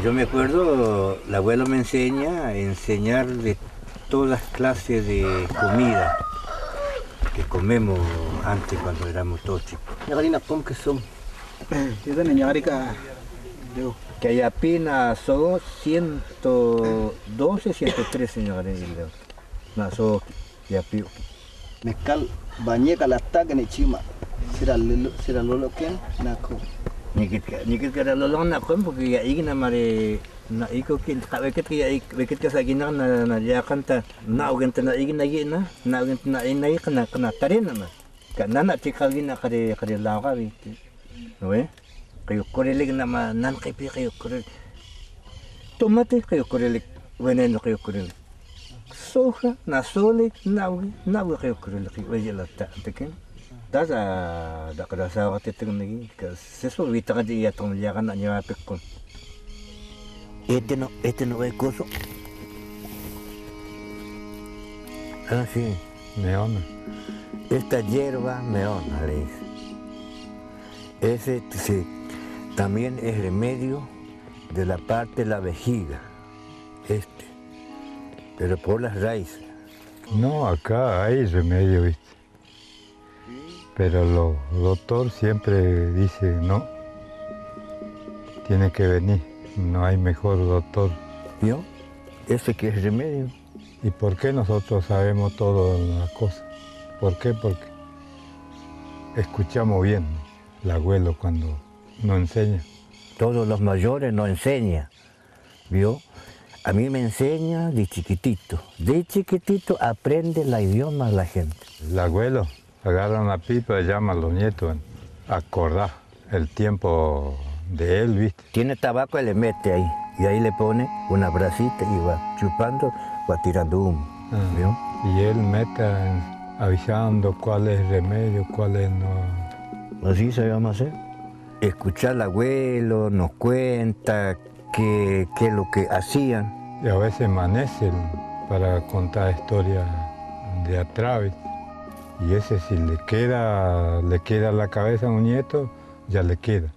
que yo me acuerdo, el abuelo me enseña a enseñar de todas clases de comida que comemos antes cuando éramos todos chicos. Que son. Que hay apenas son 112, 113 señores. No, son yapi. Mezcal bañeca la taca ni chima. Sira lolo sira Nikit ka nikit ka lo lang na ko mo kaya ikin na mare na iko kin tawekit kaya ikit ka sa ginag na na yakan ta na ugent na ikin na gina na ugent na na ikin na kana tarin na ka na. Na tika gina kare kare lao ka bitti no eh kayo kurelig na ma nan kipi kayo kurel tomate kayo kurelig weneno kayo kurelig soha na soli na ugi na ugi kayo kurelig wajilat ta tekin? Kan? Na niya pekon. Este no, este no es coso. Ah, sí, meona. Esta hierba meona, le dice. Ese sí, también es remedio de la parte de la vejiga. Este. Pero por las raíces. No, acá hay remedio, ¿viste? Pero el doctor siempre dice, no, tiene que venir, no hay mejor doctor. ¿Vio? Ese que es remedio. ¿Y por qué nosotros sabemos todas las cosas? ¿Por qué? Porque escuchamos bien el abuelo cuando nos enseña. Todos los mayores nos enseñan. ¿Vio? A mí me enseña de chiquitito. De chiquitito aprende el idioma la gente. El abuelo agarra una pipa y llama a los nietos a acordar el tiempo de él, ¿viste? Tiene tabaco y le mete ahí. Y ahí le pone una bracita y va chupando, va tirando humo. Ah. ¿Vio? Y él meta avisando cuál es el remedio, cuál es no. Así se llama hacer. Escuchar al abuelo, nos cuenta qué, qué es lo que hacían. Y a veces amanecen para contar historias de atrás. Y ese si le queda, le queda la cabeza a un nieto, ya le queda.